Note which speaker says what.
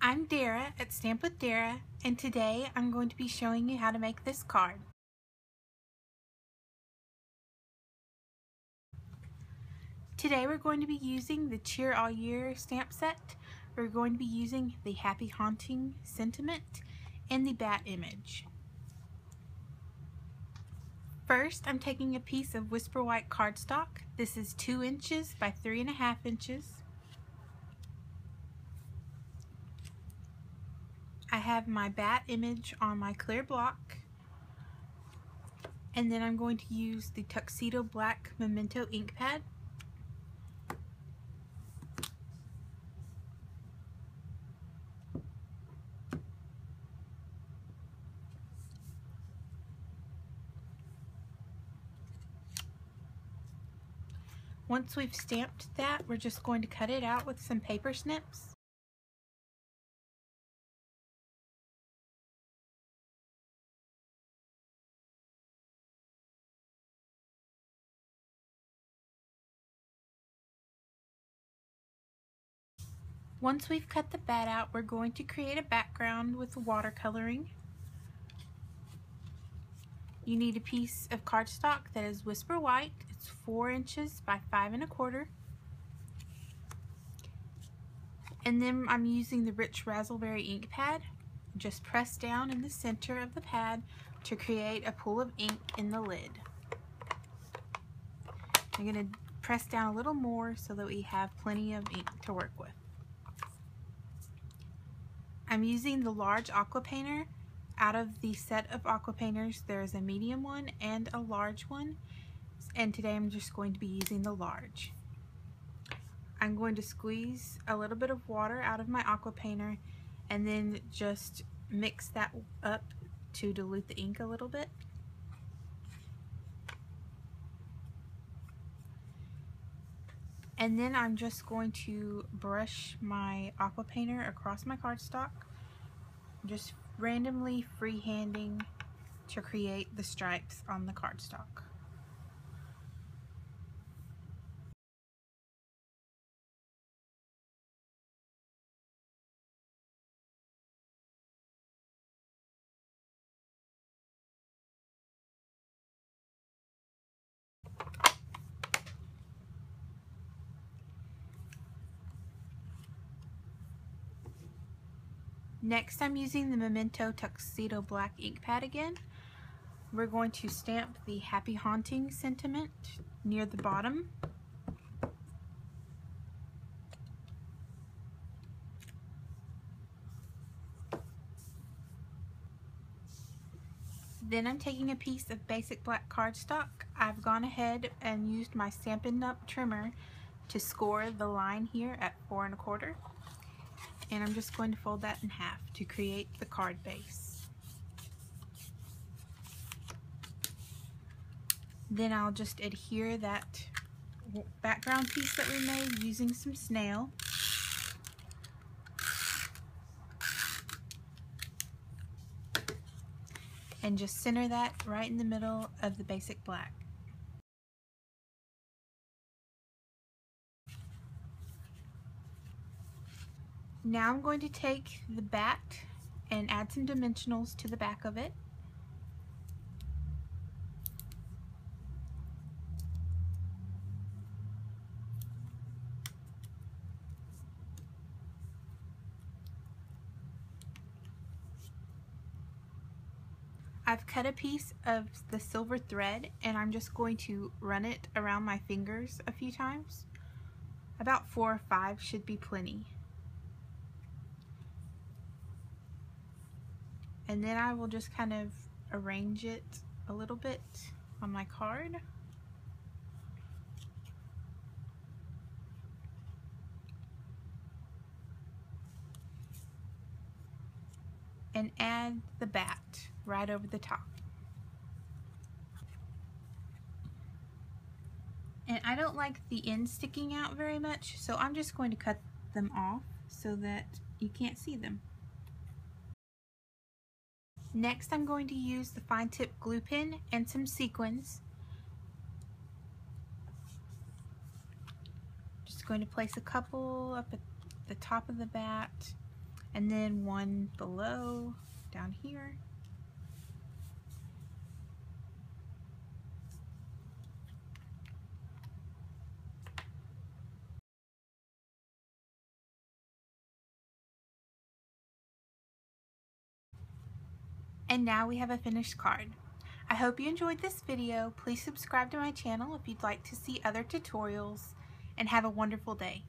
Speaker 1: I'm Dara at Stamp with Dara and today I'm going to be showing you how to make this card. Today we're going to be using the Cheer All Year stamp set. We're going to be using the Happy Haunting sentiment and the bat image. First, I'm taking a piece of Whisper White cardstock. This is 2 inches by 3.5 inches. I have my bat image on my clear block. And then I'm going to use the Tuxedo Black Memento ink pad. Once we've stamped that, we're just going to cut it out with some paper snips. Once we've cut the bat out, we're going to create a background with watercoloring. You need a piece of cardstock that is Whisper White. It's four inches by five and a quarter. And then I'm using the Rich Razzleberry ink pad. Just press down in the center of the pad to create a pool of ink in the lid. I'm going to press down a little more so that we have plenty of ink to work with. I'm using the large aqua painter. Out of the set of aqua painters, there's a medium one and a large one. And today I'm just going to be using the large. I'm going to squeeze a little bit of water out of my aqua painter and then just mix that up to dilute the ink a little bit. And then I'm just going to brush my aqua painter across my cardstock, just randomly freehanding to create the stripes on the cardstock. Next I'm using the Memento Tuxedo Black ink pad again. We're going to stamp the Happy Haunting sentiment near the bottom. Then I'm taking a piece of basic black cardstock. I've gone ahead and used my Stampin' Up! trimmer to score the line here at four and a quarter and I'm just going to fold that in half to create the card base. Then I'll just adhere that background piece that we made using some snail. And just center that right in the middle of the basic black. Now I'm going to take the bat and add some dimensionals to the back of it. I've cut a piece of the silver thread and I'm just going to run it around my fingers a few times. About four or five should be plenty. And then I will just kind of arrange it a little bit on my card. And add the bat right over the top. And I don't like the ends sticking out very much, so I'm just going to cut them off so that you can't see them. Next I'm going to use the fine tip glue pen and some sequins. Just going to place a couple up at the top of the bat and then one below down here. And now we have a finished card. I hope you enjoyed this video. Please subscribe to my channel if you'd like to see other tutorials and have a wonderful day.